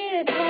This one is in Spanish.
kids.